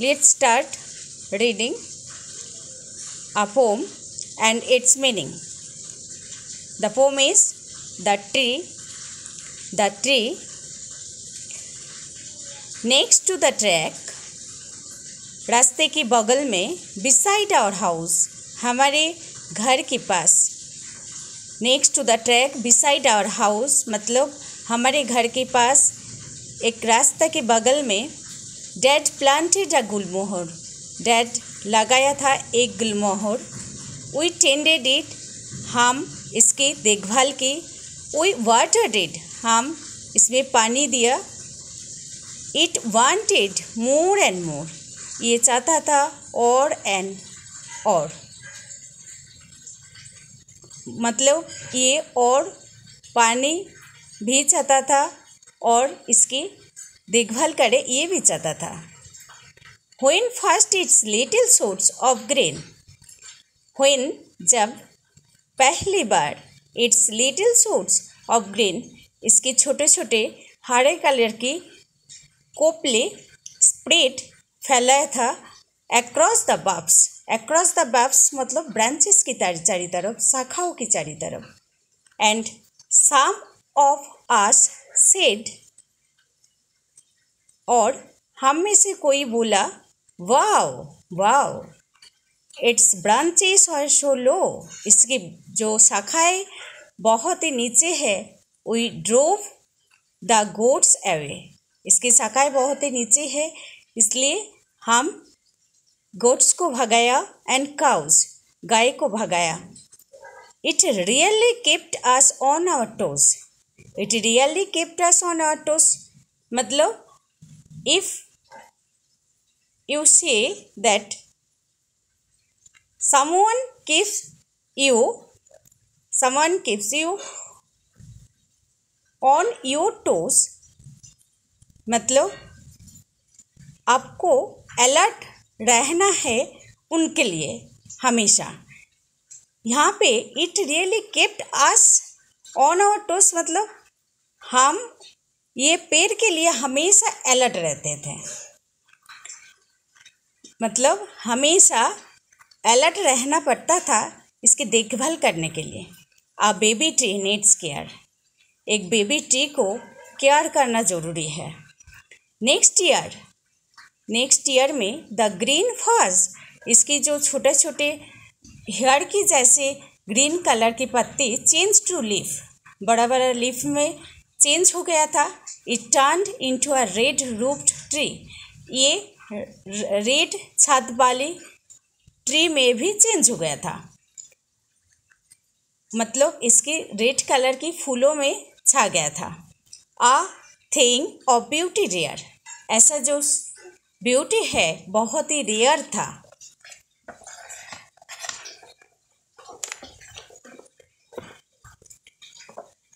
let's start reading a poem and its meaning. The poem is The Tree. The tree next to the track रास्ते के बगल में beside our house हमारे घर के पास next to the track beside our house मतलब हमारे घर के पास एक रास्ता के बगल में dad planted a gulmohar. Dad लगाया था एक गुलमोहर। वी टेंडेड इट हम इसकी देखभाल की। वी वाटर डेड हम इसमें पानी दिया। It wanted more and more ये चाहता था और एंड और। मतलब ये और पानी भी चाहता था और इसकी देखभाल करे ये भी चाहता था। When first its little source of grain when जब पहली बार its little source of grain इसके छोटे छोटे हरे कलर की कोपले स्प्रेड फैलाया था across the buds across the buds मतलब ब्रांचेस की चारी तरफ़, शाखाओं की चारी तरफ़। And some of us said और हम में से कोई बोला, वाओ वाओ, इट्स ब्रांचेस और शो लो। इसकी जो शाखाएँ बहुत ही नीचे है। We drove the goats away इसकी शाखाएँ बहुत ही नीचे है। इसलिए हम गोट्स को भगाया एंड काउज गाय को भगाया। It really kept us on our toes it really kept us on our toes मतलब if you say that someone keeps you, someone keeps you on your toes मतलब आपको अलर्ट रहना है उनके लिए हमेशा। यहाँ पे it really kept us on our toes मतलब हम ये पेड़ के लिए हमेशा अलर्ट रहते थे। मतलब हमेशा अलर्ट रहना पड़ता था इसकी देखभाल करने के लिए। A baby tree needs care एक बेबी ट्री को केयर करना ज़रूरी है। नेक्स्ट ईयर नेक्स्ट ईयर में द ग्रीन फर्स इसकी जो छोटे छोटे हेयर की जैसे ग्रीन कलर की पत्ती चेंज टू लीफ बड़ा बड़ा लीफ में चेंज हो गया था। It turn into a red roofed tree ये रेड छत वाली ट्री में भी चेंज हो गया था। मतलब इसके रेड कलर की फूलों में छा गया था। A thing of beauty rare ऐसा जो ब्यूटी है, बहुत ही रेयर था।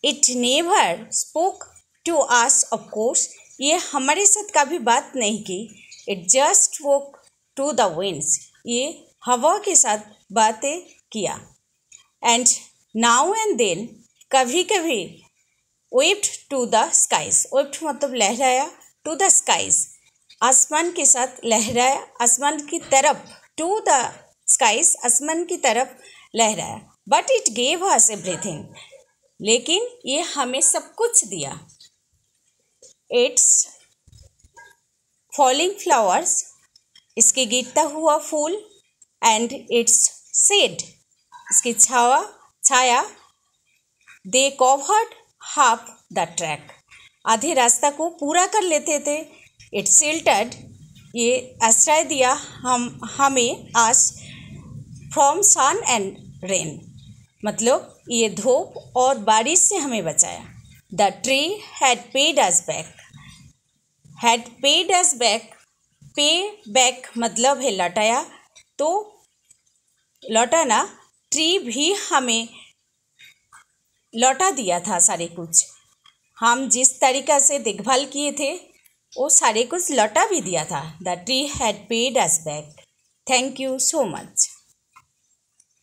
It never spoke to us of course ये हमारे साथ कभी बात नहीं की। It just spoke to the winds ये हवा के साथ बातें किया। एंड नाउ एंड देन कभी कभी wept to the skies wept मतलब लहराया टू द स्काइज आसमान के साथ लहराया। आसमान की तरफ़ टू द स्काइज आसमान की तरफ़ लहराया। But it gave us everything लेकिन ये हमें सब कुछ दिया। इट्स फॉलिंग फ्लावर्स इसके गिरता हुआ फूल एंड इट्स सेड इसकी छावा, छाया they covered half the track आधे रास्ता को पूरा कर लेते थे। इट सिल्टर्ड ये आश्रय दिया हम, हमें आज फ्रॉम सन एंड रेन मतलब ये धूप और बारिश से हमें बचाया। The tree had paid us back had paid us back pay back मतलब है लौटाया। तो लौटाना ट्री भी हमें लौटा दिया था सारे कुछ। हम जिस तरीक़ा से देखभाल किए थे, वो सारे कुछ लौटा भी दिया था। The tree had paid us back thank you so much